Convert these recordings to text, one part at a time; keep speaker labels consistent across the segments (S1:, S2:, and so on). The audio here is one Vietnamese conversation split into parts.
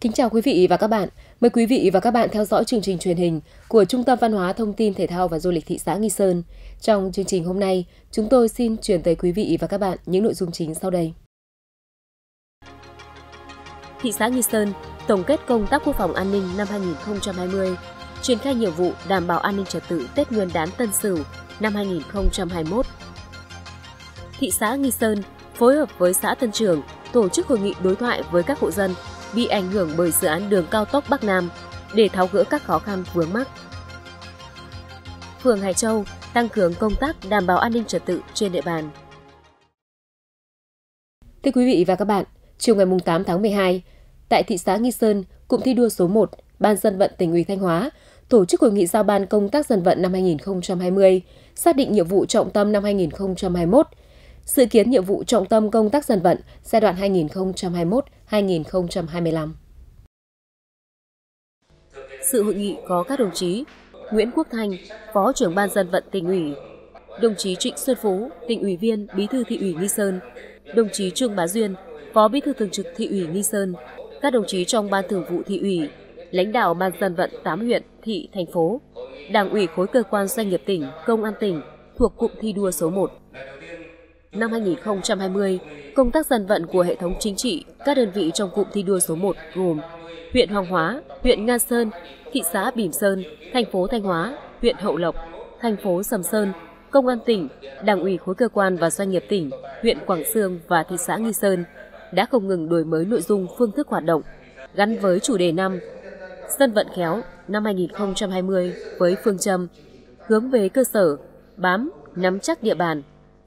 S1: Kính chào quý vị và các bạn. Mời quý vị và các bạn theo dõi chương trình truyền hình của Trung tâm Văn hóa Thông tin Thể thao và Du lịch thị xã Nghi Sơn. Trong chương trình hôm nay, chúng tôi xin truyền tới quý vị và các bạn những nội dung chính sau đây. Thị xã Nghi Sơn tổng kết công tác quốc phòng an ninh năm 2020, triển khai nhiệm vụ đảm bảo an ninh trật tự Tết Nguyên đán Tân Sửu năm 2021. Thị xã Nghi Sơn phối hợp với xã Tân Trường tổ chức hội nghị đối thoại với các hộ dân bị ảnh hưởng bởi dự án đường cao tốc Bắc Nam để tháo gỡ các khó khăn vướng mắc. Phường Hải Châu tăng cường công tác đảm bảo an ninh trật tự trên địa bàn. Thưa quý vị và các bạn, chiều ngày 8 tháng 12, tại thị xã Nghi Sơn, cụm thi đua số 1, Ban dân vận tỉnh ủy Thanh Hóa tổ chức hội nghị giao ban công tác dân vận năm 2020, xác định nhiệm vụ trọng tâm năm 2021 sự kiến nhiệm vụ trọng tâm công tác dân vận giai đoạn 2021-2025. Sự hội nghị có các đồng chí Nguyễn Quốc Thanh, Phó trưởng Ban dân vận tỉnh ủy, đồng chí Trịnh Xuân Phú, tỉnh ủy viên, bí thư thị ủy Nghi Sơn, đồng chí Trương Bá Duyên, Phó Bí thư Thường trực Thị ủy Nghi Sơn, các đồng chí trong Ban Thường vụ Thị ủy, lãnh đạo Ban dân vận 8 huyện, thị, thành phố, Đảng ủy khối cơ quan doanh nghiệp tỉnh, công an tỉnh thuộc cụm thi đua số 1 năm 2020, công tác dân vận của hệ thống chính trị, các đơn vị trong cụm thi đua số 1 gồm huyện Hoàng Hóa, huyện Nga Sơn, thị xã Bỉm Sơn, thành phố Thanh Hóa, huyện Hậu Lộc, thành phố Sầm Sơn, Công an tỉnh, Đảng ủy khối cơ quan và doanh nghiệp tỉnh, huyện Quảng Sương và thị xã Nghi Sơn đã không ngừng đổi mới nội dung phương thức hoạt động, gắn với chủ đề năm Dân vận khéo năm 2020 với phương châm hướng về cơ sở, bám, nắm chắc địa bàn,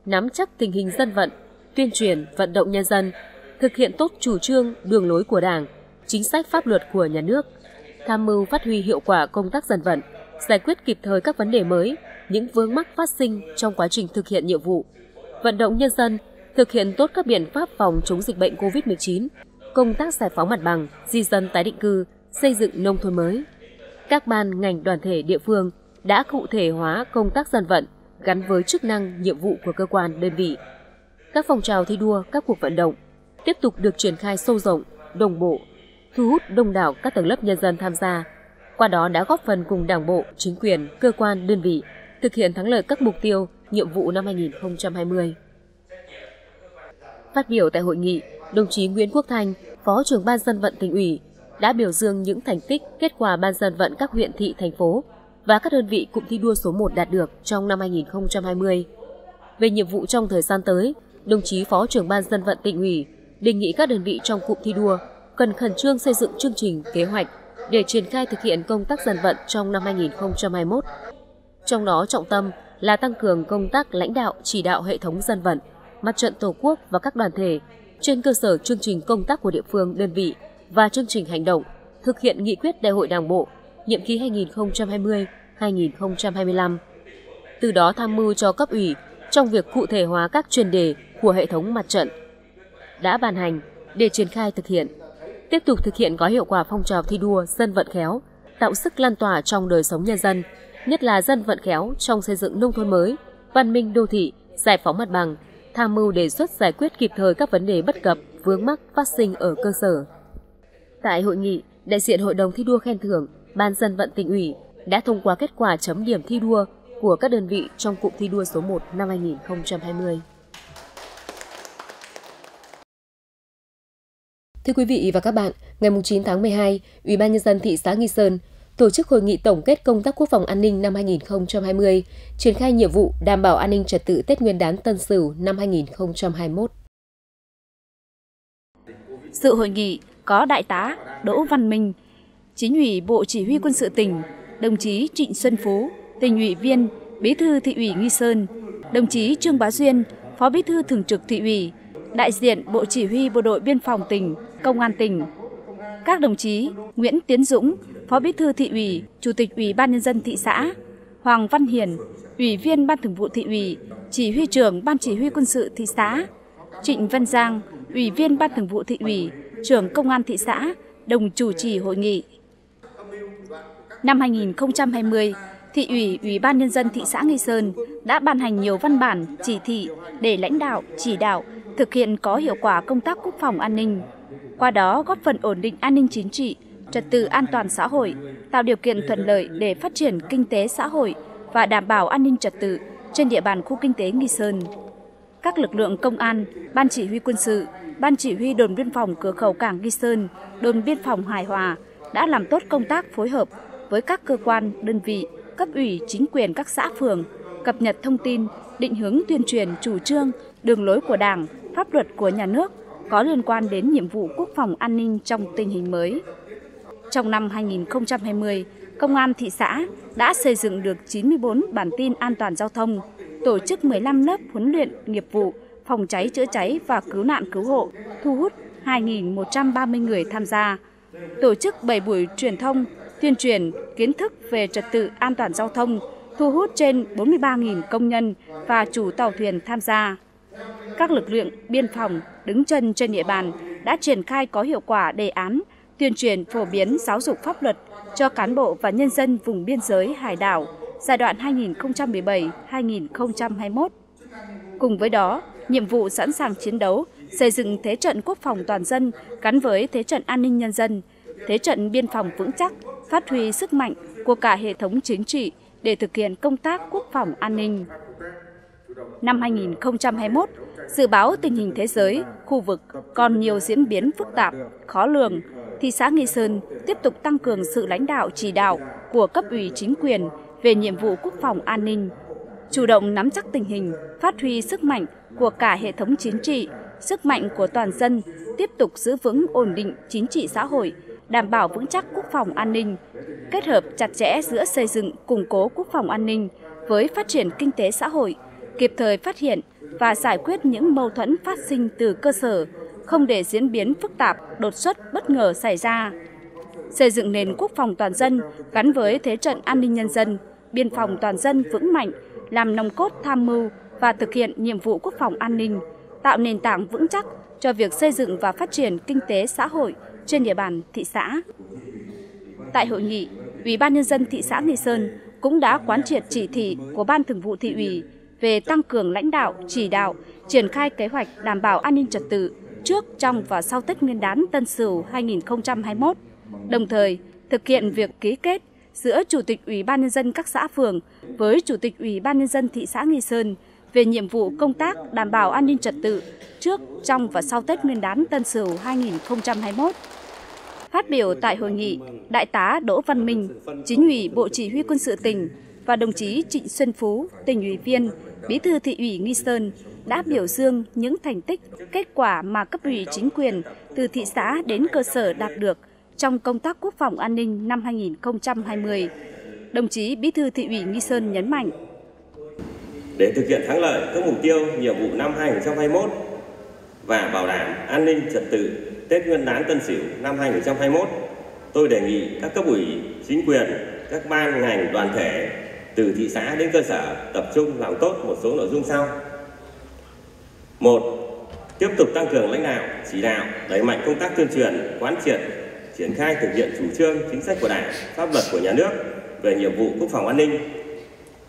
S1: nắm chắc tình hình dân vận, tuyên truyền, vận động nhân dân, thực hiện tốt chủ trương, đường lối của Đảng, chính sách pháp luật của nhà nước, tham mưu phát huy hiệu quả công tác dân vận, giải quyết kịp thời các vấn đề mới, những vướng mắc phát sinh trong quá trình thực hiện nhiệm vụ, vận động nhân dân thực hiện tốt các biện pháp phòng chống dịch bệnh COVID-19, công tác giải phóng mặt bằng, di dân tái định cư, xây dựng nông thôn mới. Các ban ngành đoàn thể địa phương đã cụ thể hóa công tác dân vận, gắn với chức năng, nhiệm vụ của cơ quan, đơn vị. Các phong trào thi đua, các cuộc vận động tiếp tục được triển khai sâu rộng, đồng bộ, thu hút đông đảo các tầng lớp nhân dân tham gia, qua đó đã góp phần cùng Đảng bộ, chính quyền, cơ quan, đơn vị thực hiện thắng lợi các mục tiêu, nhiệm vụ năm 2020. Phát biểu tại hội nghị, đồng chí Nguyễn Quốc Thanh, Phó trưởng Ban dân vận tỉnh ủy, đã biểu dương những thành tích, kết quả Ban dân vận các huyện thị, thành phố và các đơn vị cụm thi đua số 1 đạt được trong năm 2020. Về nhiệm vụ trong thời gian tới, đồng chí Phó trưởng ban dân vận tỉnh ủy đề nghị các đơn vị trong cụm thi đua cần khẩn trương xây dựng chương trình, kế hoạch để triển khai thực hiện công tác dân vận trong năm 2021. Trong đó trọng tâm là tăng cường công tác lãnh đạo chỉ đạo hệ thống dân vận, mặt trận Tổ quốc và các đoàn thể trên cơ sở chương trình công tác của địa phương đơn vị và chương trình hành động thực hiện nghị quyết đại hội Đảng bộ nhiệm kỳ 2020-2025. Từ đó tham mưu cho cấp ủy trong việc cụ thể hóa các chuyên đề của hệ thống mặt trận đã ban hành để triển khai thực hiện, tiếp tục thực hiện có hiệu quả phong trào thi đua dân vận khéo, tạo sức lan tỏa trong đời sống nhân dân, nhất là dân vận khéo trong xây dựng nông thôn mới, văn minh đô thị, giải phóng mặt bằng, tham mưu đề xuất giải quyết kịp thời các vấn đề bất cập, vướng mắc phát sinh ở cơ sở. Tại hội nghị, đại diện Hội đồng thi đua khen thưởng Ban dân vận tỉnh ủy đã thông qua kết quả chấm điểm thi đua của các đơn vị trong cụm thi đua số 1 năm 2020. Thưa quý vị và các bạn, ngày 9 tháng 12, Ủy ban nhân dân thị xã Nghi Sơn tổ chức hội nghị tổng kết công tác quốc phòng an ninh năm 2020, triển khai nhiệm vụ đảm bảo an ninh trật tự Tết Nguyên đán Tân Sửu năm 2021.
S2: Sự hội nghị có đại tá Đỗ Văn Minh, Chính ủy Bộ Chỉ huy Quân sự tỉnh, đồng chí Trịnh Xuân Phú, tỉnh ủy viên, bí thư thị ủy Nghi Sơn, đồng chí Trương Bá Duyên, phó bí thư thường trực thị ủy, đại diện Bộ Chỉ huy Bộ đội Biên phòng tỉnh, Công an tỉnh. Các đồng chí Nguyễn Tiến Dũng, Phó Bí thư thị ủy, Chủ tịch Ủy ban nhân dân thị xã, Hoàng Văn Hiền, Ủy viên Ban Thường vụ thị ủy, Chỉ huy trưởng Ban Chỉ huy quân sự thị xã, Trịnh Văn Giang, Ủy viên Ban Thường vụ thị ủy, trưởng Công an thị xã, đồng chủ trì hội nghị. Năm 2020, Thị ủy, Ủy ban Nhân dân thị xã Nghi Sơn đã ban hành nhiều văn bản, chỉ thị để lãnh đạo, chỉ đạo, thực hiện có hiệu quả công tác quốc phòng an ninh. Qua đó góp phần ổn định an ninh chính trị, trật tự an toàn xã hội, tạo điều kiện thuận lợi để phát triển kinh tế xã hội và đảm bảo an ninh trật tự trên địa bàn khu kinh tế Nghi Sơn. Các lực lượng công an, ban chỉ huy quân sự, ban chỉ huy đồn biên phòng cửa khẩu cảng Nghi Sơn, đồn biên phòng Hải Hòa đã làm tốt công tác phối hợp với các cơ quan, đơn vị, cấp ủy, chính quyền các xã phường, cập nhật thông tin, định hướng tuyên truyền chủ trương, đường lối của Đảng, pháp luật của nhà nước có liên quan đến nhiệm vụ quốc phòng an ninh trong tình hình mới. Trong năm 2020, Công an thị xã đã xây dựng được 94 bản tin an toàn giao thông, tổ chức 15 lớp huấn luyện nghiệp vụ phòng cháy chữa cháy và cứu nạn cứu hộ, thu hút 2.130 người tham gia, tổ chức 7 buổi truyền thông tuyên truyền kiến thức về trật tự an toàn giao thông, thu hút trên 43.000 công nhân và chủ tàu thuyền tham gia. Các lực lượng biên phòng đứng chân trên địa bàn đã triển khai có hiệu quả đề án tuyên truyền phổ biến giáo dục pháp luật cho cán bộ và nhân dân vùng biên giới hải đảo giai đoạn 2017-2021. Cùng với đó, nhiệm vụ sẵn sàng chiến đấu, xây dựng thế trận quốc phòng toàn dân gắn với thế trận an ninh nhân dân – thế trận biên phòng vững chắc, phát huy sức mạnh của cả hệ thống chính trị để thực hiện công tác quốc phòng an ninh. Năm 2021, dự báo tình hình thế giới, khu vực còn nhiều diễn biến phức tạp, khó lường, thị xã Nghi Sơn tiếp tục tăng cường sự lãnh đạo chỉ đạo của cấp ủy chính quyền về nhiệm vụ quốc phòng an ninh, chủ động nắm chắc tình hình, phát huy sức mạnh của cả hệ thống chính trị, sức mạnh của toàn dân, tiếp tục giữ vững ổn định chính trị xã hội, đảm bảo vững chắc quốc phòng an ninh, kết hợp chặt chẽ giữa xây dựng, củng cố quốc phòng an ninh với phát triển kinh tế xã hội, kịp thời phát hiện và giải quyết những mâu thuẫn phát sinh từ cơ sở, không để diễn biến phức tạp, đột xuất, bất ngờ xảy ra. Xây dựng nền quốc phòng toàn dân gắn với thế trận an ninh nhân dân, biên phòng toàn dân vững mạnh, làm nòng cốt tham mưu và thực hiện nhiệm vụ quốc phòng an ninh, tạo nền tảng vững chắc cho việc xây dựng và phát triển kinh tế xã hội, trên địa bàn thị xã. Tại hội nghị, Ủy ban nhân dân thị xã Nghi Sơn cũng đã quán triệt chỉ thị của Ban Thường vụ thị ủy về tăng cường lãnh đạo, chỉ đạo, triển khai kế hoạch đảm bảo an ninh trật tự trước, trong và sau Tết Nguyên đán Tân Sửu 2021, đồng thời thực hiện việc ký kết giữa Chủ tịch Ủy ban nhân dân các xã phường với Chủ tịch Ủy ban nhân dân thị xã Nghi Sơn về nhiệm vụ công tác đảm bảo an ninh trật tự trước, trong và sau Tết Nguyên đán Tân Sửu 2021. Phát biểu tại hội nghị, Đại tá Đỗ Văn Minh, Chính ủy Bộ Chỉ huy Quân sự tỉnh và đồng chí Trịnh Xuân Phú, tỉnh ủy viên, Bí thư thị ủy Nghi Sơn đã biểu dương những thành tích, kết quả mà cấp ủy chính quyền từ thị xã đến cơ sở đạt được trong công tác quốc phòng an ninh năm 2020. Đồng chí Bí thư thị ủy Nghi Sơn nhấn mạnh,
S3: để thực hiện thắng lợi các mục tiêu nhiệm vụ năm 2021 và bảo đảm an ninh trật tự Tết Nguyên đán Tân Sửu năm 2021, tôi đề nghị các cấp ủy, chính quyền, các ban ngành đoàn thể từ thị xã đến cơ sở tập trung làm tốt một số nội dung sau. Một, tiếp tục tăng cường lãnh đạo, chỉ đạo, đẩy mạnh công tác tuyên truyền, quán triệt, triển khai thực hiện chủ trương, chính sách của Đảng, pháp luật của nhà nước về nhiệm vụ quốc phòng an ninh,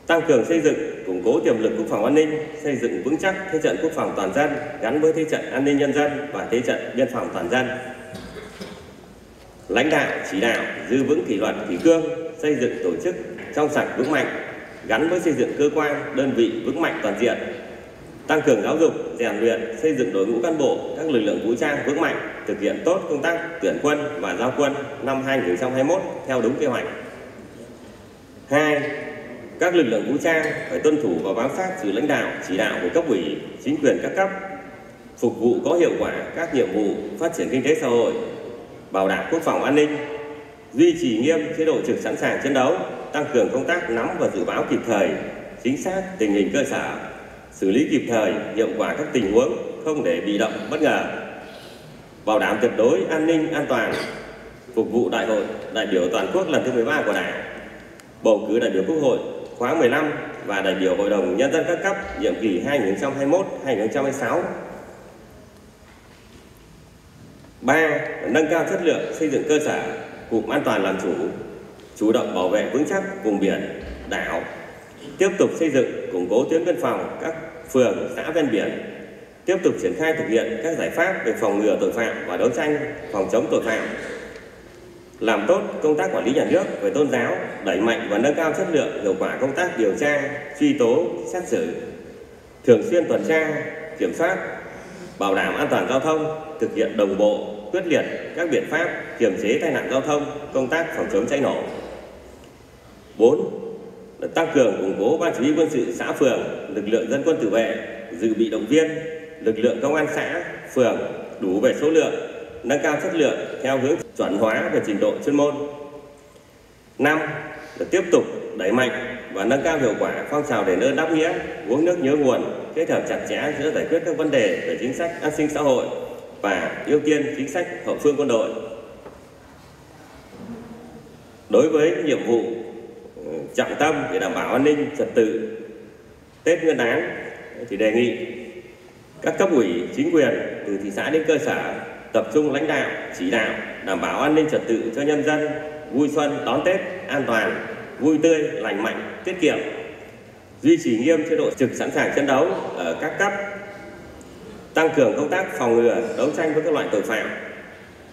S3: tăng cường xây dựng củng cố tiềm lực quốc phòng an ninh, xây dựng vững chắc thế trận quốc phòng toàn dân gắn với thế trận an ninh nhân dân và thế trận biên phòng toàn dân. Lãnh đạo chỉ đạo giữ vững kỷ luật kỷ cương, xây dựng tổ chức trong sạch vững mạnh gắn với xây dựng cơ quan, đơn vị vững mạnh toàn diện, tăng cường giáo dục, rèn luyện, xây dựng đội ngũ cán bộ, các lực lượng vũ trang vững mạnh, thực hiện tốt công tác tuyển quân và giao quân năm 2021 theo đúng kế hoạch. 2 các lực lượng vũ trang phải tuân thủ và bám sát sự lãnh đạo chỉ đạo của cấp ủy chính quyền các cấp phục vụ có hiệu quả các nhiệm vụ phát triển kinh tế xã hội bảo đảm quốc phòng an ninh duy trì nghiêm chế độ trực sẵn sàng chiến đấu tăng cường công tác nắm và dự báo kịp thời chính xác tình hình cơ sở xử lý kịp thời hiệu quả các tình huống không để bị động bất ngờ bảo đảm tuyệt đối an ninh an toàn phục vụ đại hội đại biểu toàn quốc lần thứ 13 của đảng bầu cử đại biểu quốc hội khóa 15 và đại biểu Hội đồng Nhân dân các cấp nhiệm kỳ 2021-2026. 3. Nâng cao chất lượng xây dựng cơ sở, cụm an toàn làm chủ, chủ động bảo vệ vững chắc vùng biển, đảo, tiếp tục xây dựng, củng cố tuyến biên phòng các phường, xã ven biển, tiếp tục triển khai thực hiện các giải pháp về phòng ngừa tội phạm và đấu tranh phòng chống tội phạm làm tốt công tác quản lý nhà nước về tôn giáo, đẩy mạnh và nâng cao chất lượng hiệu quả công tác điều tra, truy tố, xét xử, thường xuyên tuần tra, kiểm soát, bảo đảm an toàn giao thông, thực hiện đồng bộ, quyết liệt các biện pháp kiềm chế tai nạn giao thông, công tác phòng chống cháy nổ. 4. Tăng cường củng cố ban chỉ huy quân sự xã phường, lực lượng dân quân tự vệ, dự bị động viên, lực lượng công an xã, phường đủ về số lượng, nâng cao chất lượng theo hướng chuẩn hóa về trình độ chuyên môn. Năm là tiếp tục đẩy mạnh và nâng cao hiệu quả phong trào đền ơn đáp nghĩa, uống nước nhớ nguồn, kết hợp chặt chẽ giữa giải quyết các vấn đề về chính sách an sinh xã hội và ưu tiên chính sách hậu phương quân đội. Đối với nhiệm vụ ừ, trọng tâm để đảm bảo an ninh trật tự Tết Nguyên đán thì đề nghị các cấp ủy chính quyền từ thị xã đến cơ sở tập trung lãnh đạo, chỉ đạo, đảm bảo an ninh trật tự cho nhân dân vui xuân đón Tết an toàn, vui tươi, lành mạnh, tiết kiệm, duy trì nghiêm chế độ trực sẵn sàng chiến đấu ở các cấp, tăng cường công tác phòng ngừa, đấu tranh với các loại tội phạm,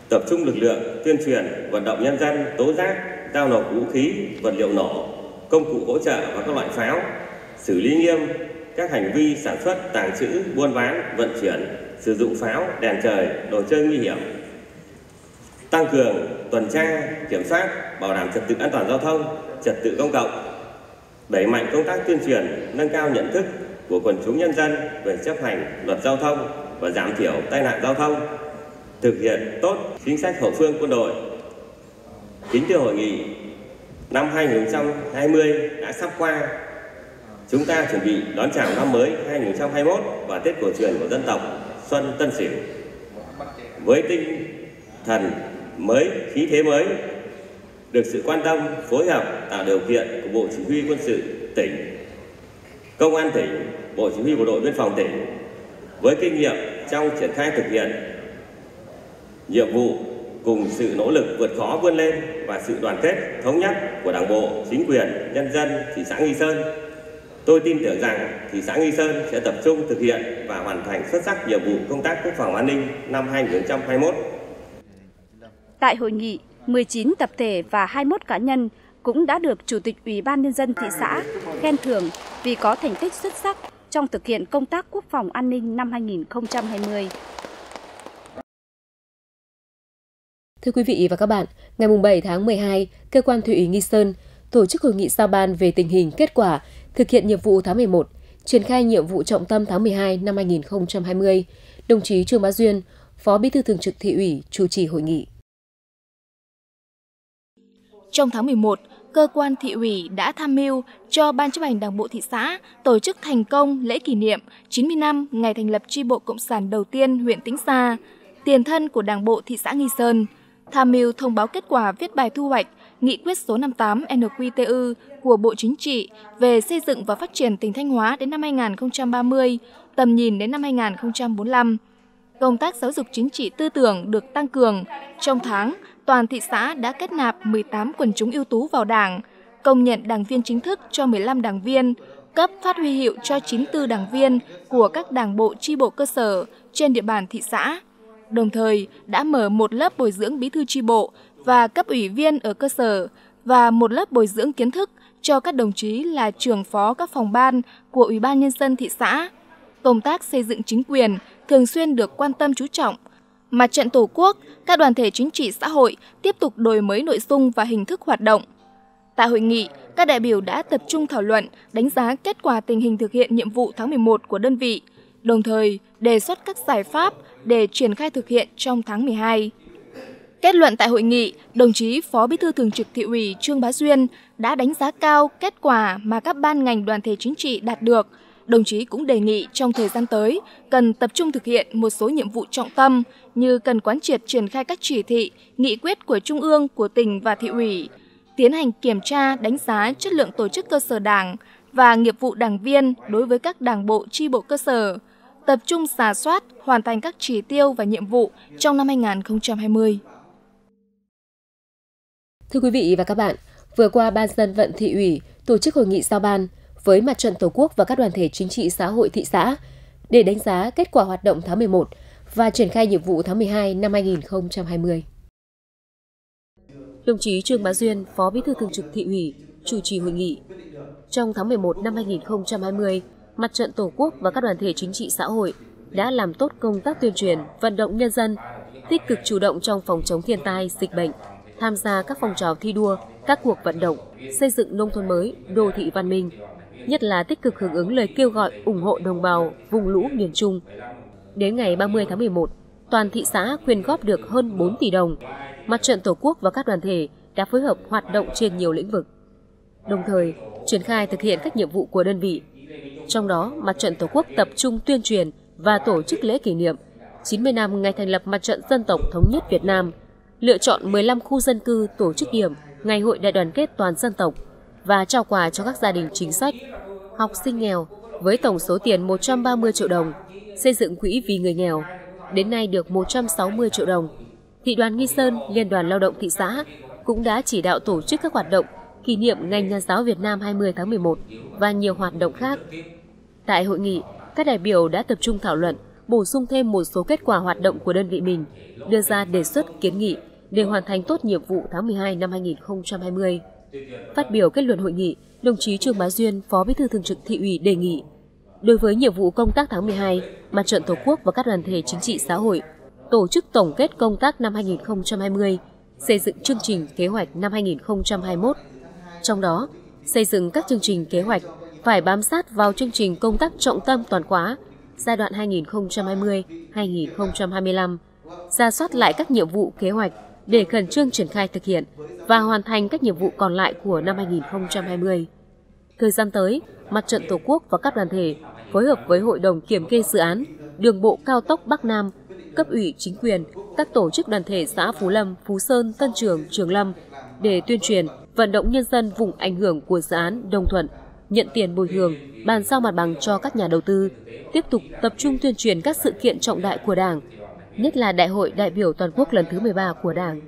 S3: tập trung lực lượng tuyên truyền, vận động nhân dân tố giác, giao nộp vũ khí, vật liệu nổ, công cụ hỗ trợ và các loại pháo, xử lý nghiêm các hành vi sản xuất, tàng trữ, buôn bán, vận chuyển, sử dụng pháo, đèn trời, đồ chơi nguy hiểm. Tăng cường tuần tra, kiểm soát, bảo đảm trật tự an toàn giao thông, trật tự công cộng, đẩy mạnh công tác tuyên truyền, nâng cao nhận thức của quần chúng nhân dân về chấp hành luật giao thông và giảm thiểu tai nạn giao thông, thực hiện tốt chính sách hậu phương quân đội. Kính từ hội nghị năm 2020 đã sắp qua, chúng ta chuẩn bị đón chào năm mới 2021 và Tết cổ truyền của dân tộc xuân tân sửu với tinh thần mới khí thế mới được sự quan tâm phối hợp tạo điều kiện của bộ chỉ huy quân sự tỉnh công an tỉnh bộ chỉ huy bộ đội biên phòng tỉnh với kinh nghiệm trong triển khai thực hiện nhiệm vụ cùng sự nỗ lực vượt khó vươn lên và sự đoàn kết thống nhất của đảng bộ chính quyền nhân dân thị xã nghi sơn Tôi tin tưởng rằng thị xã Nghi Sơn sẽ tập trung thực hiện và hoàn thành xuất sắc nhiệm vụ công tác quốc phòng an ninh năm 2021.
S2: Tại hội nghị, 19 tập thể và 21 cá nhân cũng đã được Chủ tịch Ủy ban Nhân dân thị xã khen thưởng vì có thành tích xuất sắc trong thực hiện công tác quốc phòng an ninh năm 2020.
S3: Thưa
S1: quý vị và các bạn, ngày 7 tháng 12, Cơ quan Thủy Nghi Sơn tổ chức hội nghị giao ban về tình hình kết quả thực hiện nhiệm vụ tháng 11, triển khai nhiệm vụ trọng tâm tháng 12 năm 2020, đồng chí Trương Bá Duyên, Phó Bí thư Thường trực Thị ủy chủ trì hội nghị.
S4: Trong tháng 11, cơ quan thị ủy đã tham mưu cho Ban chấp hành Đảng bộ thị xã tổ chức thành công lễ kỷ niệm 90 năm ngày thành lập tri bộ Cộng sản đầu tiên huyện Tĩnh Sa, tiền thân của Đảng bộ thị xã Nghi Sơn, tham mưu thông báo kết quả viết bài thu hoạch Nghị quyết số 58 NQTU của Bộ Chính trị về xây dựng và phát triển tỉnh Thanh Hóa đến năm 2030, tầm nhìn đến năm 2045. Công tác giáo dục chính trị tư tưởng được tăng cường. Trong tháng, toàn thị xã đã kết nạp 18 quần chúng ưu tú vào Đảng, công nhận đảng viên chính thức cho 15 đảng viên, cấp phát huy hiệu cho 94 đảng viên của các đảng bộ tri bộ cơ sở trên địa bàn thị xã. Đồng thời đã mở một lớp bồi dưỡng bí thư tri bộ và cấp ủy viên ở cơ sở và một lớp bồi dưỡng kiến thức cho các đồng chí là trưởng phó các phòng ban của Ủy ban Nhân dân thị xã. Công tác xây dựng chính quyền thường xuyên được quan tâm chú trọng. Mặt trận Tổ quốc, các đoàn thể chính trị xã hội tiếp tục đổi mới nội dung và hình thức hoạt động. Tại hội nghị, các đại biểu đã tập trung thảo luận, đánh giá kết quả tình hình thực hiện nhiệm vụ tháng 11 của đơn vị, đồng thời đề xuất các giải pháp để triển khai thực hiện trong tháng 12. Kết luận tại hội nghị, đồng chí Phó Bí thư Thường trực Thị ủy Trương Bá Duyên đã đánh giá cao kết quả mà các ban ngành đoàn thể chính trị đạt được. Đồng chí cũng đề nghị trong thời gian tới cần tập trung thực hiện một số nhiệm vụ trọng tâm như cần quán triệt triển khai các chỉ thị, nghị quyết của Trung ương, của tỉnh và thị ủy, tiến hành kiểm tra, đánh giá chất lượng tổ chức cơ sở đảng và nghiệp vụ đảng viên đối với các đảng bộ tri bộ cơ sở, tập trung giả soát, hoàn thành các chỉ tiêu và nhiệm vụ trong năm 2020. Thưa quý vị và các bạn, vừa qua Ban dân vận thị ủy tổ chức hội nghị
S1: giao ban với Mặt trận Tổ quốc và các đoàn thể chính trị xã hội thị xã để đánh giá kết quả hoạt động tháng 11 và triển khai nhiệm vụ tháng 12 năm 2020. Đồng chí Trương Bá Duyên, Phó Bí thư Thường trực Thị ủy, chủ trì hội nghị. Trong tháng 11 năm 2020, Mặt trận Tổ quốc và các đoàn thể chính trị xã hội đã làm tốt công tác tuyên truyền, vận động nhân dân, tích cực chủ động trong phòng chống thiên tai, dịch bệnh, tham gia các phong trào thi đua, các cuộc vận động, xây dựng nông thôn mới, đô thị văn minh, nhất là tích cực hưởng ứng lời kêu gọi ủng hộ đồng bào vùng lũ miền Trung. Đến ngày 30 tháng 11, toàn thị xã quyên góp được hơn 4 tỷ đồng. Mặt trận Tổ quốc và các đoàn thể đã phối hợp hoạt động trên nhiều lĩnh vực. Đồng thời, triển khai thực hiện các nhiệm vụ của đơn vị. Trong đó, Mặt trận Tổ quốc tập trung tuyên truyền và tổ chức lễ kỷ niệm 90 năm ngày thành lập Mặt trận Dân tộc Thống nhất Việt Nam – lựa chọn 15 khu dân cư tổ chức điểm Ngày hội đại đoàn kết toàn dân tộc và trao quà cho các gia đình chính sách, học sinh nghèo với tổng số tiền 130 triệu đồng, xây dựng quỹ vì người nghèo, đến nay được 160 triệu đồng. Thị đoàn Nghi Sơn, Liên đoàn Lao động thị xã cũng đã chỉ đạo tổ chức các hoạt động kỷ niệm ngành nhà giáo Việt Nam 20 tháng 11 và nhiều hoạt động khác. Tại hội nghị, các đại biểu đã tập trung thảo luận, bổ sung thêm một số kết quả hoạt động của đơn vị mình, đưa ra đề xuất kiến nghị để hoàn thành tốt nhiệm vụ tháng 12 năm 2020. Phát biểu kết luận hội nghị, đồng chí Trương Bá Duyên, Phó Bí thư Thường trực Thị ủy đề nghị đối với nhiệm vụ công tác tháng 12, Mặt trận Tổ quốc và các đoàn thể chính trị xã hội tổ chức tổng kết công tác năm 2020, xây dựng chương trình kế hoạch năm 2021. Trong đó, xây dựng các chương trình kế hoạch phải bám sát vào chương trình công tác trọng tâm toàn khóa giai đoạn 2020-2025, ra soát lại các nhiệm vụ kế hoạch để khẩn trương triển khai thực hiện và hoàn thành các nhiệm vụ còn lại của năm 2020. Thời gian tới, Mặt trận Tổ quốc và các đoàn thể phối hợp với Hội đồng Kiểm kê dự án Đường bộ cao tốc Bắc Nam, cấp ủy chính quyền, các tổ chức đoàn thể xã Phú Lâm, Phú Sơn, Tân Trường, Trường Lâm để tuyên truyền, vận động nhân dân vùng ảnh hưởng của dự án đồng thuận, nhận tiền bồi thường, bàn giao mặt bằng cho các nhà đầu tư, tiếp tục tập trung tuyên truyền các sự kiện trọng đại của Đảng, nhất là Đại hội đại biểu toàn quốc lần thứ 13 của Đảng.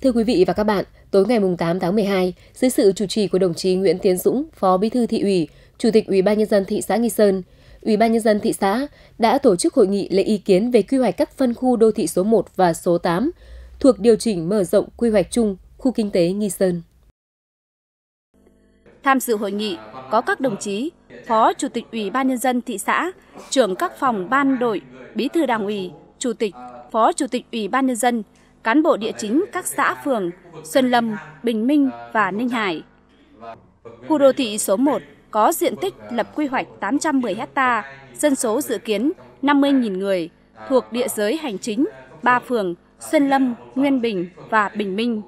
S1: Thưa quý vị và các bạn, tối ngày 8 tháng 12, dưới sự chủ trì của đồng chí Nguyễn Tiến Dũng, Phó Bí thư thị ủy, Chủ tịch Ủy ban nhân dân thị xã Nghi Sơn, Ủy ban nhân dân thị xã đã tổ chức hội nghị lấy ý kiến về quy hoạch các phân khu đô thị số 1 và số 8 thuộc điều chỉnh mở rộng quy hoạch chung khu kinh tế Nghi Sơn.
S2: Tham dự hội nghị có các đồng chí Phó Chủ tịch Ủy ban Nhân dân thị xã, trưởng các phòng ban đội, bí thư đảng ủy, chủ tịch, phó chủ tịch Ủy ban Nhân dân, cán bộ địa chính các xã phường Xuân Lâm, Bình Minh và Ninh Hải. Khu đô thị số 1 có diện tích lập quy hoạch 810 ha, dân số dự kiến 50.000 người, thuộc địa giới hành chính ba phường Xuân Lâm, Nguyên Bình và Bình Minh.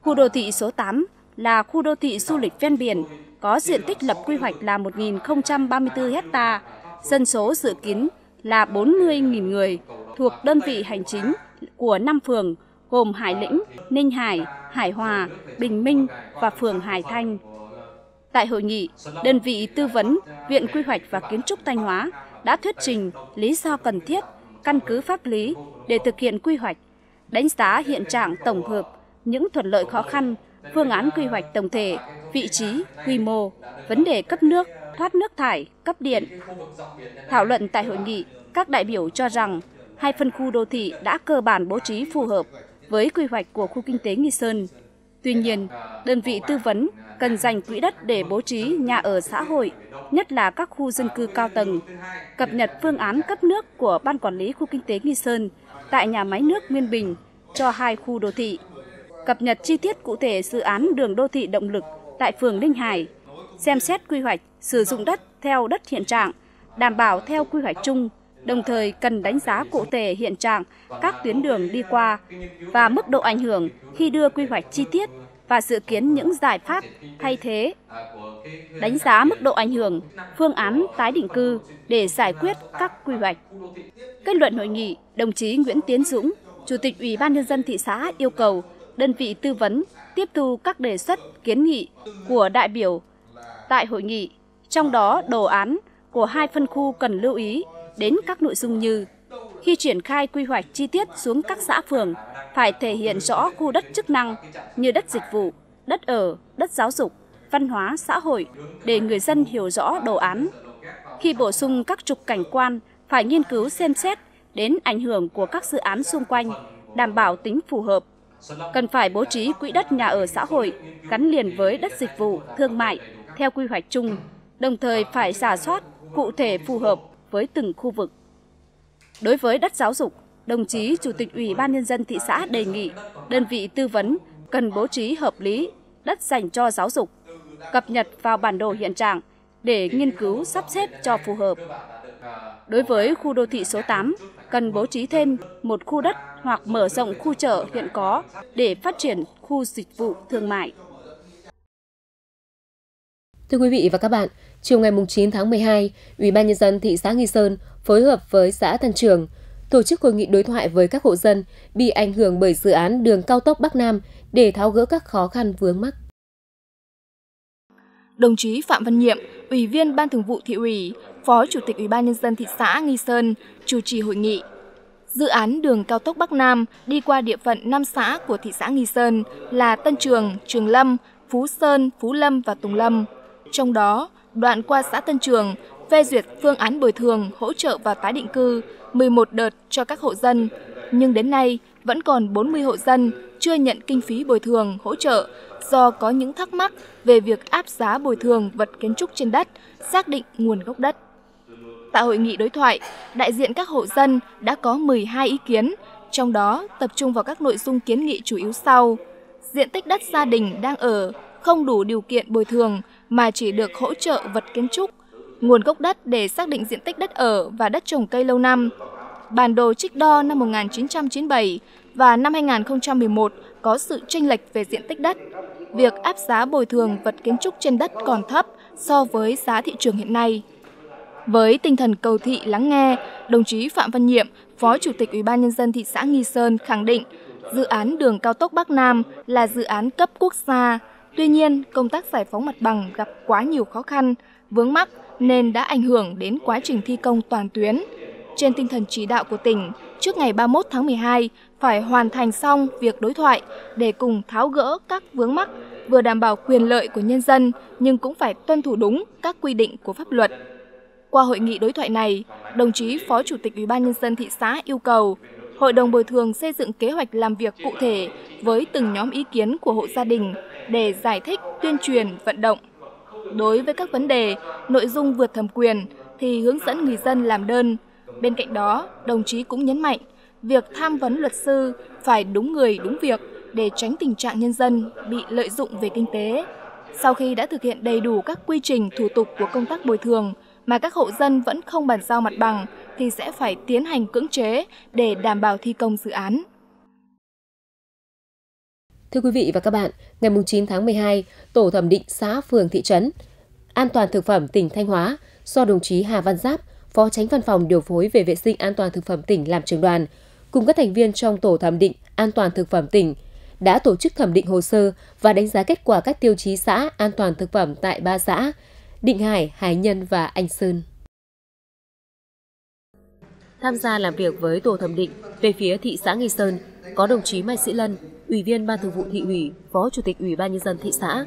S2: Khu đô thị số 8 là khu đô thị du lịch ven biển có diện tích lập quy hoạch là 1.034 ha, dân số dự kiến là 40.000 người, thuộc đơn vị hành chính của 5 phường gồm Hải Lĩnh, Ninh Hải, Hải Hòa, Bình Minh và phường Hải Thanh. Tại hội nghị, đơn vị tư vấn Viện Quy hoạch và Kiến trúc Thanh Hóa đã thuyết trình lý do cần thiết, căn cứ pháp lý để thực hiện quy hoạch, đánh giá hiện trạng tổng hợp, những thuận lợi khó khăn, phương án quy hoạch tổng thể vị trí, quy mô, vấn đề cấp nước, thoát nước thải, cấp điện. Thảo luận tại hội nghị, các đại biểu cho rằng hai phân khu đô thị đã cơ bản bố trí phù hợp với quy hoạch của khu kinh tế Nghi Sơn. Tuy nhiên, đơn vị tư vấn cần dành quỹ đất để bố trí nhà ở xã hội, nhất là các khu dân cư cao tầng, cập nhật phương án cấp nước của Ban Quản lý Khu Kinh tế Nghi Sơn tại nhà máy nước Nguyên Bình cho hai khu đô thị, cập nhật chi tiết cụ thể dự án đường đô thị động lực tại phường Linh Hải, xem xét quy hoạch sử dụng đất theo đất hiện trạng, đảm bảo theo quy hoạch chung, đồng thời cần đánh giá cụ thể hiện trạng các tuyến đường đi qua và mức độ ảnh hưởng khi đưa quy hoạch chi tiết và dự kiến những giải pháp thay thế. Đánh giá mức độ ảnh hưởng, phương án tái định cư để giải quyết các quy hoạch. Kết luận hội nghị, đồng chí Nguyễn Tiến Dũng, Chủ tịch Ủy ban nhân dân thị xã yêu cầu đơn vị tư vấn tiếp thu các đề xuất kiến nghị của đại biểu tại hội nghị, trong đó đồ án của hai phân khu cần lưu ý đến các nội dung như khi triển khai quy hoạch chi tiết xuống các xã phường phải thể hiện rõ khu đất chức năng như đất dịch vụ, đất ở, đất giáo dục, văn hóa, xã hội để người dân hiểu rõ đồ án. Khi bổ sung các trục cảnh quan phải nghiên cứu xem xét đến ảnh hưởng của các dự án xung quanh, đảm bảo tính phù hợp Cần phải bố trí quỹ đất nhà ở xã hội gắn liền với đất dịch vụ, thương mại theo quy hoạch chung, đồng thời phải giả soát cụ thể phù hợp với từng khu vực. Đối với đất giáo dục, đồng chí Chủ tịch Ủy ban Nhân dân thị xã đề nghị đơn vị tư vấn cần bố trí hợp lý đất dành cho giáo dục, cập nhật vào bản đồ hiện trạng để nghiên cứu sắp xếp cho phù hợp. Đối với khu đô thị số 8, cần bố trí thêm một khu đất hoặc mở rộng khu chợ hiện có để phát triển khu dịch vụ thương mại.
S1: Thưa quý vị và các bạn, chiều ngày 9 tháng 12, Ủy ban nhân dân thị xã Nghi Sơn phối hợp với xã Tân Trường tổ chức hội nghị đối thoại với các hộ dân bị ảnh hưởng bởi dự án đường cao tốc Bắc Nam để tháo gỡ các khó khăn vướng mắc.
S4: Đồng chí Phạm Văn Nhiệm, Ủy viên Ban Thường vụ Thị ủy, Phó Chủ tịch Ủy ban Nhân dân thị xã Nghi Sơn chủ trì hội nghị. Dự án đường cao tốc Bắc Nam đi qua địa phận 5 xã của thị xã Nghi Sơn là Tân Trường, Trường Lâm, Phú Sơn, Phú Lâm và Tùng Lâm. Trong đó, đoạn qua xã Tân Trường phê duyệt phương án bồi thường, hỗ trợ và tái định cư 11 đợt cho các hộ dân, nhưng đến nay vẫn còn 40 hộ dân chưa nhận kinh phí bồi thường, hỗ trợ do có những thắc mắc về việc áp giá bồi thường vật kiến trúc trên đất, xác định nguồn gốc đất. Tại hội nghị đối thoại, đại diện các hộ dân đã có 12 ý kiến, trong đó tập trung vào các nội dung kiến nghị chủ yếu sau. Diện tích đất gia đình đang ở không đủ điều kiện bồi thường mà chỉ được hỗ trợ vật kiến trúc, nguồn gốc đất để xác định diện tích đất ở và đất trồng cây lâu năm, bản đồ trích đo năm 1997 và năm 2011 có sự chênh lệch về diện tích đất. Việc áp giá bồi thường vật kiến trúc trên đất còn thấp so với giá thị trường hiện nay. Với tinh thần cầu thị lắng nghe, đồng chí Phạm Văn Nhiệm, Phó Chủ tịch Ủy ban nhân dân thị xã Nghi Sơn khẳng định dự án đường cao tốc Bắc Nam là dự án cấp quốc gia. Tuy nhiên, công tác giải phóng mặt bằng gặp quá nhiều khó khăn, vướng mắc nên đã ảnh hưởng đến quá trình thi công toàn tuyến. Trên tinh thần chỉ đạo của tỉnh, trước ngày 31 tháng 12, phải hoàn thành xong việc đối thoại để cùng tháo gỡ các vướng mắc, vừa đảm bảo quyền lợi của nhân dân nhưng cũng phải tuân thủ đúng các quy định của pháp luật. Qua hội nghị đối thoại này, đồng chí Phó Chủ tịch Ủy ban nhân dân thị xã yêu cầu Hội đồng bồi thường xây dựng kế hoạch làm việc cụ thể với từng nhóm ý kiến của hộ gia đình để giải thích, tuyên truyền, vận động. Đối với các vấn đề, nội dung vượt thẩm quyền thì hướng dẫn người dân làm đơn. Bên cạnh đó, đồng chí cũng nhấn mạnh việc tham vấn luật sư phải đúng người đúng việc để tránh tình trạng nhân dân bị lợi dụng về kinh tế. Sau khi đã thực hiện đầy đủ các quy trình thủ tục của công tác bồi thường mà các hộ dân vẫn không bàn giao mặt bằng thì sẽ phải tiến hành cưỡng chế để đảm bảo thi công dự án.
S1: Thưa quý vị và các bạn, ngày 9 tháng 12, Tổ thẩm định xã phường thị trấn An toàn thực phẩm tỉnh Thanh Hóa do đồng chí Hà Văn Giáp, Phó Tránh Văn phòng điều phối về vệ sinh an toàn thực phẩm tỉnh làm trưởng đoàn, cùng các thành viên trong Tổ thẩm định An toàn thực phẩm tỉnh đã tổ chức thẩm định hồ sơ và đánh giá kết quả các tiêu chí xã an toàn thực phẩm tại ba xã Định Hải, Hải Nhân và Anh Sơn. Tham gia làm việc với tổ thẩm định về phía thị xã Nghi Sơn có đồng chí Mai Sĩ Lân, Ủy viên Ban Thường vụ Thị ủy, Phó Chủ tịch Ủy ban Nhân dân thị xã,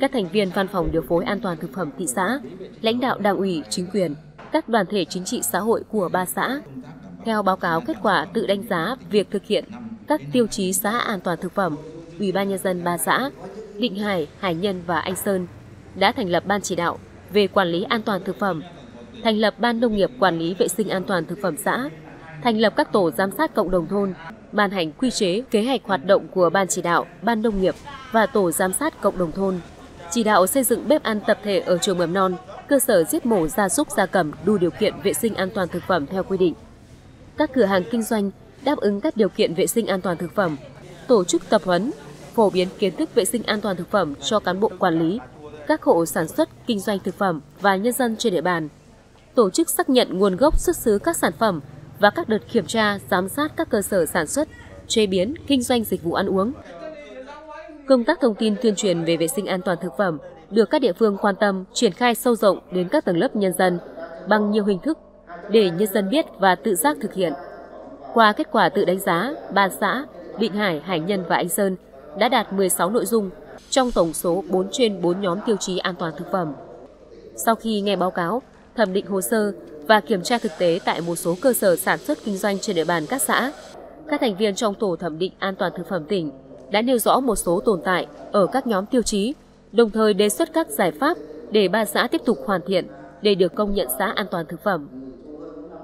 S1: các thành viên Văn phòng Điều phối An toàn thực phẩm thị xã, lãnh đạo Đảng ủy, chính quyền, các đoàn thể chính trị xã hội của ba xã theo báo cáo kết quả tự đánh giá việc thực hiện các tiêu chí xã an toàn thực phẩm, Ủy ban nhân dân ba xã Định Hải, Hải Nhân và Anh Sơn đã thành lập ban chỉ đạo về quản lý an toàn thực phẩm, thành lập ban nông nghiệp quản lý vệ sinh an toàn thực phẩm xã, thành lập các tổ giám sát cộng đồng thôn, ban hành quy chế, kế hoạch hoạt động của ban chỉ đạo, ban nông nghiệp và tổ giám sát cộng đồng thôn, chỉ đạo xây dựng bếp ăn tập thể ở trường mầm non, cơ sở giết mổ gia súc gia cầm đủ điều kiện vệ sinh an toàn thực phẩm theo quy định các cửa hàng kinh doanh đáp ứng các điều kiện vệ sinh an toàn thực phẩm, tổ chức tập huấn, phổ biến kiến thức vệ sinh an toàn thực phẩm cho cán bộ quản lý, các hộ sản xuất kinh doanh thực phẩm và nhân dân trên địa bàn. Tổ chức xác nhận nguồn gốc xuất xứ các sản phẩm và các đợt kiểm tra, giám sát các cơ sở sản xuất, chế biến, kinh doanh dịch vụ ăn uống. Công tác thông tin tuyên truyền về vệ sinh an toàn thực phẩm được các địa phương quan tâm triển khai sâu rộng đến các tầng lớp nhân dân bằng nhiều hình thức để nhân dân biết và tự giác thực hiện. Qua kết quả tự đánh giá, ba xã Định Hải, Hải Nhân và Anh Sơn đã đạt 16 nội dung trong tổng số 4 trên 4 nhóm tiêu chí an toàn thực phẩm. Sau khi nghe báo cáo, thẩm định hồ sơ và kiểm tra thực tế tại một số cơ sở sản xuất kinh doanh trên địa bàn các xã, các thành viên trong tổ thẩm định an toàn thực phẩm tỉnh đã nêu rõ một số tồn tại ở các nhóm tiêu chí, đồng thời đề xuất các giải pháp để ba xã tiếp tục hoàn thiện để được công nhận xã an toàn thực phẩm.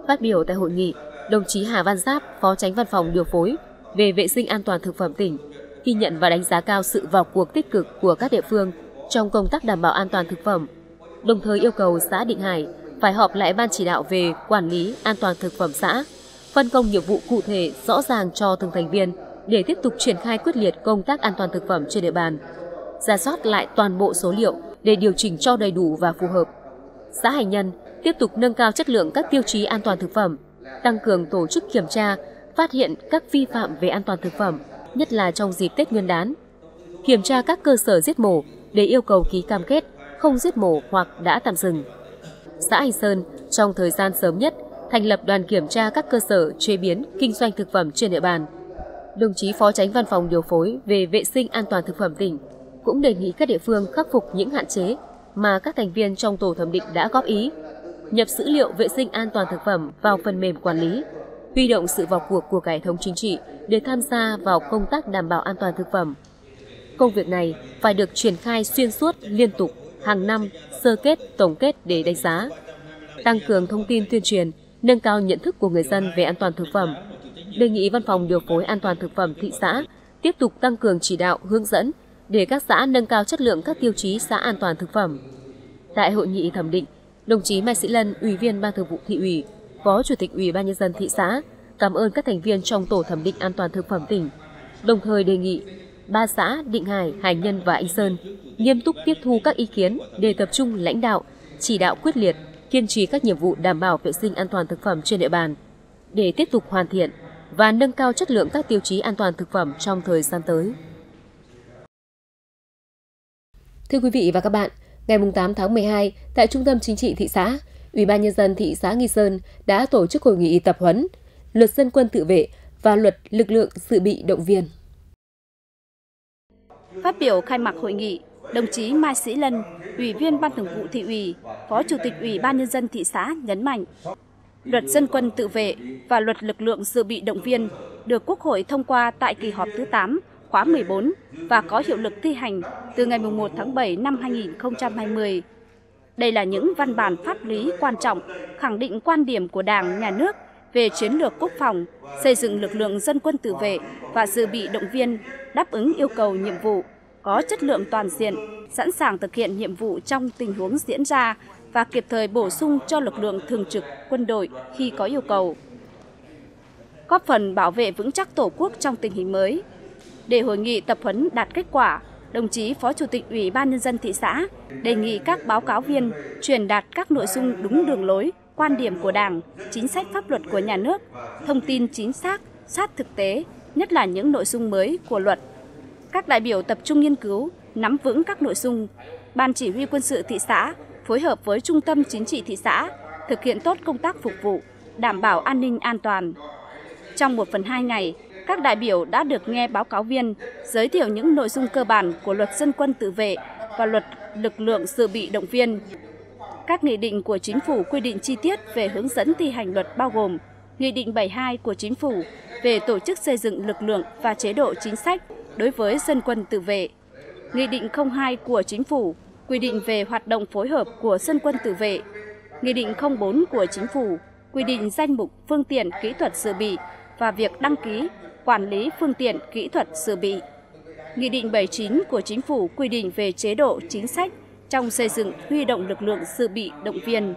S1: Phát biểu tại hội nghị, đồng chí Hà Văn Giáp, Phó Tránh Văn phòng điều phối về vệ sinh an toàn thực phẩm tỉnh, ghi nhận và đánh giá cao sự vào cuộc tích cực của các địa phương trong công tác đảm bảo an toàn thực phẩm, đồng thời yêu cầu xã Định Hải phải họp lại ban chỉ đạo về quản lý an toàn thực phẩm xã, phân công nhiệm vụ cụ thể rõ ràng cho từng thành viên để tiếp tục triển khai quyết liệt công tác an toàn thực phẩm trên địa bàn, ra soát lại toàn bộ số liệu để điều chỉnh cho đầy đủ và phù hợp. Xã Hành Nhân tiếp tục nâng cao chất lượng các tiêu chí an toàn thực phẩm, tăng cường tổ chức kiểm tra, phát hiện các vi phạm về an toàn thực phẩm, nhất là trong dịp Tết Nguyên đán. Kiểm tra các cơ sở giết mổ để yêu cầu ký cam kết không giết mổ hoặc đã tạm dừng. Xã Anh Sơn trong thời gian sớm nhất thành lập đoàn kiểm tra các cơ sở chế biến kinh doanh thực phẩm trên địa bàn. Đồng chí Phó Tránh Văn phòng điều phối về vệ sinh an toàn thực phẩm tỉnh cũng đề nghị các địa phương khắc phục những hạn chế mà các thành viên trong tổ thẩm định đã góp ý nhập dữ liệu vệ sinh an toàn thực phẩm vào phần mềm quản lý, huy động sự vào cuộc của cả hệ thống chính trị để tham gia vào công tác đảm bảo an toàn thực phẩm. Công việc này phải được triển khai xuyên suốt liên tục, hàng năm, sơ kết, tổng kết để đánh giá. Tăng cường thông tin tuyên truyền, nâng cao nhận thức của người dân về an toàn thực phẩm. Đề nghị Văn phòng Điều phối An toàn thực phẩm thị xã tiếp tục tăng cường chỉ đạo, hướng dẫn để các xã nâng cao chất lượng các tiêu chí xã an toàn thực phẩm. Tại hội nghị thẩm định Đồng chí Mai Sĩ Lân, Ủy viên Ban Thường vụ Thị ủy, Phó Chủ tịch Ủy ban nhân dân thị xã cảm ơn các thành viên trong tổ thẩm định an toàn thực phẩm tỉnh. Đồng thời đề nghị ba xã Định Hải, Hải Nhân và Anh Sơn nghiêm túc tiếp thu các ý kiến để tập trung lãnh đạo, chỉ đạo quyết liệt, kiên trì các nhiệm vụ đảm bảo vệ sinh an toàn thực phẩm trên địa bàn để tiếp tục hoàn thiện và nâng cao chất lượng các tiêu chí an toàn thực phẩm trong thời gian tới. Thưa quý vị và các bạn, Ngày 8 tháng 12, tại Trung tâm Chính trị thị xã, Ủy ban Nhân dân thị xã Nghi Sơn đã tổ chức hội nghị tập huấn luật dân quân tự vệ và luật lực lượng dự bị động viên.
S2: Phát biểu khai mạc hội nghị, đồng chí Mai Sĩ Lân, Ủy viên Ban Thường vụ Thị ủy, Phó Chủ tịch Ủy ban Nhân dân thị xã nhấn mạnh, luật dân quân tự vệ và luật lực lượng dự bị động viên được Quốc hội thông qua tại kỳ họp thứ 8 khóa 14 và có hiệu lực thi hành từ ngày 1 tháng 7 năm 2020. Đây là những văn bản pháp lý quan trọng khẳng định quan điểm của Đảng, Nhà nước về chiến lược quốc phòng, xây dựng lực lượng dân quân tự vệ và dự bị động viên đáp ứng yêu cầu nhiệm vụ, có chất lượng toàn diện, sẵn sàng thực hiện nhiệm vụ trong tình huống diễn ra và kịp thời bổ sung cho lực lượng thường trực quân đội khi có yêu cầu. Góp phần bảo vệ vững chắc Tổ quốc trong tình hình mới – để hội nghị tập huấn đạt kết quả, đồng chí Phó Chủ tịch Ủy ban Nhân dân thị xã đề nghị các báo cáo viên truyền đạt các nội dung đúng đường lối, quan điểm của Đảng, chính sách pháp luật của nhà nước, thông tin chính xác, sát thực tế, nhất là những nội dung mới của luật. Các đại biểu tập trung nghiên cứu, nắm vững các nội dung. Ban chỉ huy quân sự thị xã phối hợp với Trung tâm Chính trị thị xã thực hiện tốt công tác phục vụ, đảm bảo an ninh an toàn. Trong một phần hai ngày, các đại biểu đã được nghe báo cáo viên giới thiệu những nội dung cơ bản của luật dân quân tự vệ và luật lực lượng dự bị động viên. Các nghị định của chính phủ quy định chi tiết về hướng dẫn thi hành luật bao gồm Nghị định 72 của Chính phủ về tổ chức xây dựng lực lượng và chế độ chính sách đối với dân quân tự vệ. Nghị định 02 của Chính phủ quy định về hoạt động phối hợp của dân quân tự vệ. Nghị định 04 của Chính phủ quy định danh mục phương tiện kỹ thuật dự bị và việc đăng ký quản lý phương tiện kỹ thuật dự bị. Nghị định 79 của Chính phủ quy định về chế độ chính sách trong xây dựng huy động lực lượng dự bị động viên.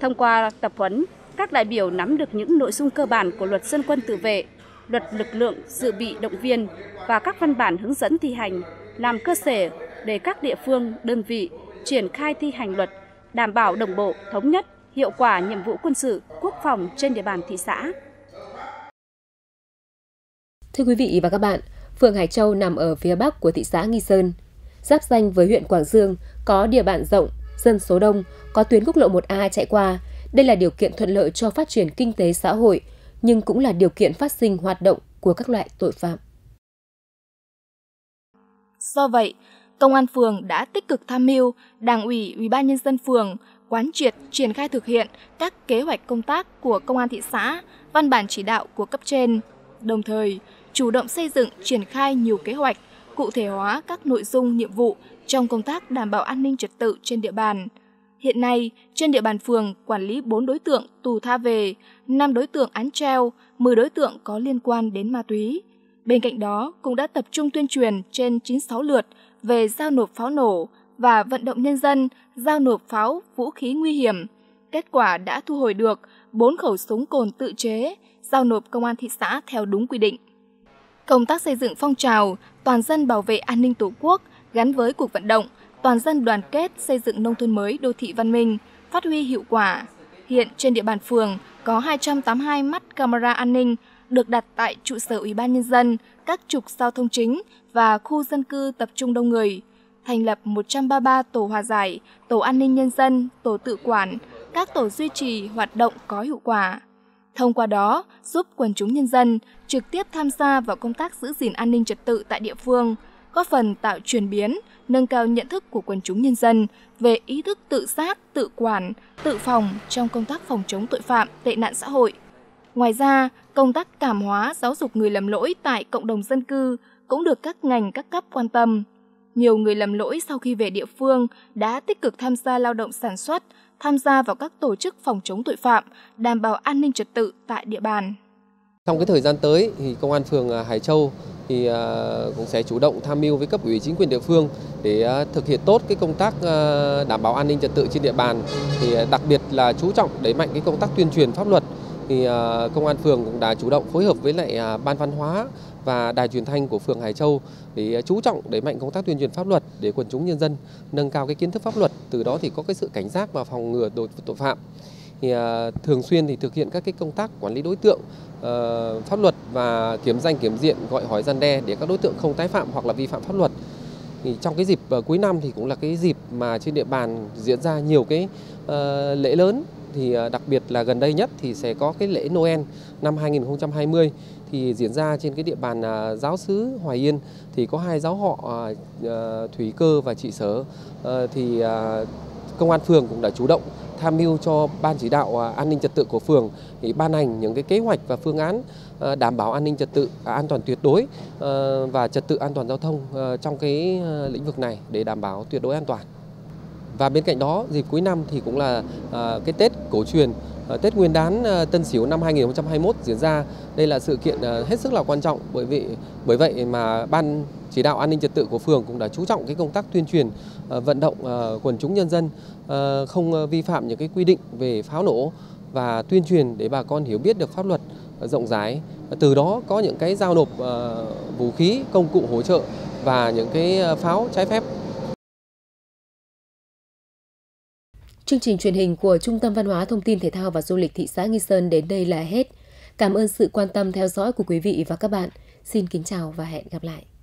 S2: Thông qua tập huấn, các đại biểu nắm được những nội dung cơ bản của luật dân quân tự vệ, luật lực lượng dự bị động viên và các văn bản hướng dẫn thi hành, làm cơ sở để các địa phương, đơn vị triển khai thi hành luật, đảm bảo đồng bộ, thống nhất, hiệu quả nhiệm vụ quân sự, quốc phòng trên địa bàn thị xã.
S1: Thưa quý vị và các bạn, phường Hải Châu nằm ở phía bắc của thị xã Nghi Sơn, giáp danh với huyện Quảng Dương, có địa bàn rộng, dân số đông, có tuyến quốc lộ 1A chạy qua. Đây là điều kiện thuận lợi cho phát triển kinh tế xã hội, nhưng cũng là điều kiện phát sinh hoạt động của các loại tội phạm.
S4: Do vậy, công an phường đã tích cực tham mưu Đảng ủy, Ủy ban nhân dân phường quán triệt triển khai thực hiện các kế hoạch công tác của công an thị xã, văn bản chỉ đạo của cấp trên. Đồng thời, chủ động xây dựng, triển khai nhiều kế hoạch, cụ thể hóa các nội dung, nhiệm vụ trong công tác đảm bảo an ninh trật tự trên địa bàn. Hiện nay, trên địa bàn phường quản lý 4 đối tượng tù tha về, 5 đối tượng án treo, 10 đối tượng có liên quan đến ma túy. Bên cạnh đó, cũng đã tập trung tuyên truyền trên 96 lượt về giao nộp pháo nổ và vận động nhân dân giao nộp pháo vũ khí nguy hiểm. Kết quả đã thu hồi được 4 khẩu súng cồn tự chế, giao nộp công an thị xã theo đúng quy định. Công tác xây dựng phong trào toàn dân bảo vệ an ninh Tổ quốc gắn với cuộc vận động toàn dân đoàn kết xây dựng nông thôn mới đô thị văn minh phát huy hiệu quả. Hiện trên địa bàn phường có 282 mắt camera an ninh được đặt tại trụ sở Ủy ban nhân dân, các trục giao thông chính và khu dân cư tập trung đông người, thành lập 133 tổ hòa giải, tổ an ninh nhân dân, tổ tự quản, các tổ duy trì hoạt động có hiệu quả thông qua đó giúp quần chúng nhân dân trực tiếp tham gia vào công tác giữ gìn an ninh trật tự tại địa phương, góp phần tạo chuyển biến, nâng cao nhận thức của quần chúng nhân dân về ý thức tự giác, tự quản, tự phòng trong công tác phòng chống tội phạm, tệ nạn xã hội. Ngoài ra, công tác cảm hóa giáo dục người lầm lỗi tại cộng đồng dân cư cũng được các ngành các cấp quan tâm. Nhiều người lầm lỗi sau khi về địa phương đã tích cực tham gia lao động sản xuất, tham gia vào các tổ chức phòng chống tội phạm, đảm bảo an ninh trật tự tại địa bàn.
S5: Trong cái thời gian tới thì công an phường à, Hải Châu thì à, cũng sẽ chủ động tham mưu với cấp ủy chính quyền địa phương để à, thực hiện tốt cái công tác đảm bảo an ninh trật tự trên địa bàn thì đặc biệt là chú trọng đẩy mạnh cái công tác tuyên truyền pháp luật thì công an phường cũng đã chủ động phối hợp với lại ban văn hóa và đài truyền thanh của phường Hải Châu để à, chú trọng đẩy mạnh công tác tuyên truyền pháp luật để quần chúng nhân dân nâng cao cái kiến thức pháp luật, từ đó thì có cái sự cảnh giác và phòng ngừa tội phạm. Thì à, thường xuyên thì thực hiện các cái công tác quản lý đối tượng, ờ, pháp luật và kiểm danh kiểm diện gọi hỏi gian đe để các đối tượng không tái phạm hoặc là vi phạm pháp luật thì trong cái dịp ờ, cuối năm thì cũng là cái dịp mà trên địa bàn diễn ra nhiều cái uh, lễ lớn thì à, đặc biệt là gần đây nhất thì sẽ có cái lễ Noel năm 2020 thì diễn ra trên cái địa bàn à, giáo xứ Hoài Yên thì có hai giáo họ à, Thủy Cơ và Trị Sở ờ, thì công an phường cũng đã chủ động tham mưu cho ban chỉ đạo an ninh trật tự của phường thì ban hành những cái kế hoạch và phương án ờ, đảm bảo an ninh trật tự an toàn tuyệt đối ờ, và trật tự an toàn giao thông trong cái lĩnh vực này để đảm bảo tuyệt đối an toàn. Và bên cạnh đó, dịp cuối năm thì cũng là à, cái Tết cổ truyền à, Tết Nguyên đán à, Tân Sửu năm 2021 diễn ra. Đây là sự kiện hết sức là quan trọng bởi vì bởi vậy mà ban chỉ đạo an ninh trật tự của phường cũng đã chú trọng cái công tác tuyên truyền vận động quần chúng nhân dân không vi phạm những cái quy định về pháo nổ và tuyên truyền để bà con hiểu biết được pháp luật rộng rãi. Từ đó có những cái giao nộp vũ khí, công cụ hỗ trợ và những cái pháo trái phép
S1: Chương trình truyền hình của Trung tâm Văn hóa Thông tin Thể thao và Du lịch thị xã Nghi Sơn đến đây là hết. Cảm ơn sự quan tâm theo dõi của quý vị và các bạn. Xin kính chào và hẹn gặp lại.